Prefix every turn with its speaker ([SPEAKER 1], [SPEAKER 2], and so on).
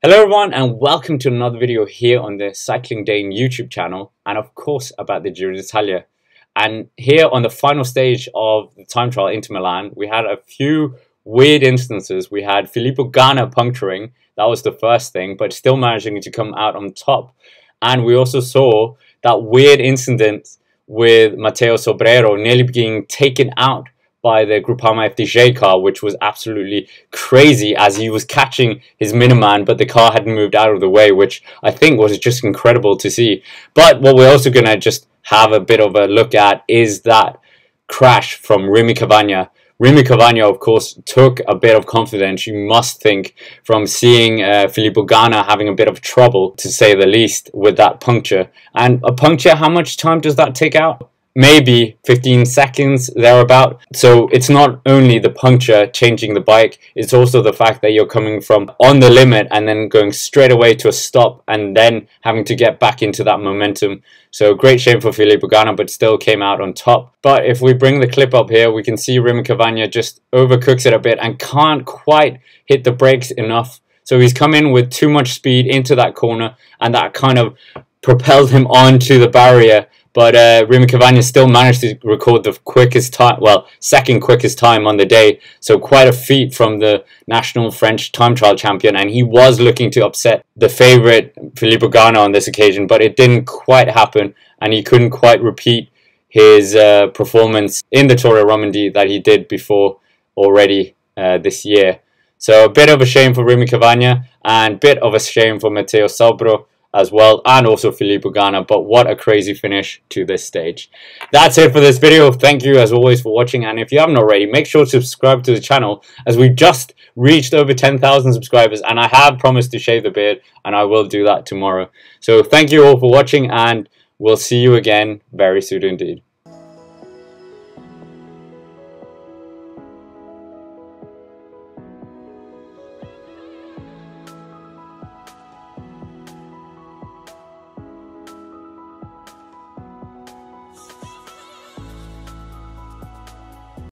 [SPEAKER 1] Hello everyone and welcome to another video here on the Cycling Dane YouTube channel and of course about the Giro d'Italia. And here on the final stage of the time trial into Milan, we had a few weird instances. We had Filippo Ganna puncturing, that was the first thing, but still managing to come out on top. And we also saw that weird incident with Matteo Sobrero nearly being taken out by the Groupama FDJ car, which was absolutely crazy as he was catching his minute man, but the car hadn't moved out of the way, which I think was just incredible to see. But what we're also going to just have a bit of a look at is that crash from Remi Cavagna. Remi Cavagna, of course, took a bit of confidence, you must think, from seeing uh, Filippo Ganna having a bit of trouble, to say the least, with that puncture. And a puncture, how much time does that take out? Maybe 15 seconds thereabout. So it's not only the puncture changing the bike, it's also the fact that you're coming from on the limit and then going straight away to a stop and then having to get back into that momentum. So great shame for Filippo Ganna, but still came out on top. But if we bring the clip up here, we can see Remi Cavagna just overcooks it a bit and can't quite hit the brakes enough. So he's come in with too much speed into that corner and that kind of propelled him onto the barrier but uh, Remi Cavagna still managed to record the quickest time, well, second quickest time on the day. So quite a feat from the national French time trial champion. And he was looking to upset the favorite Filippo Ganna on this occasion, but it didn't quite happen. And he couldn't quite repeat his uh, performance in the Tour of Romandie that he did before already uh, this year. So a bit of a shame for Remi Cavagna and bit of a shame for Matteo Sobrero as well and also Filippo Ganna but what a crazy finish to this stage. That's it for this video. Thank you as always for watching and if you haven't already make sure to subscribe to the channel as we just reached over 10,000 subscribers and I have promised to shave the beard and I will do that tomorrow. So thank you all for watching and we'll see you again very soon indeed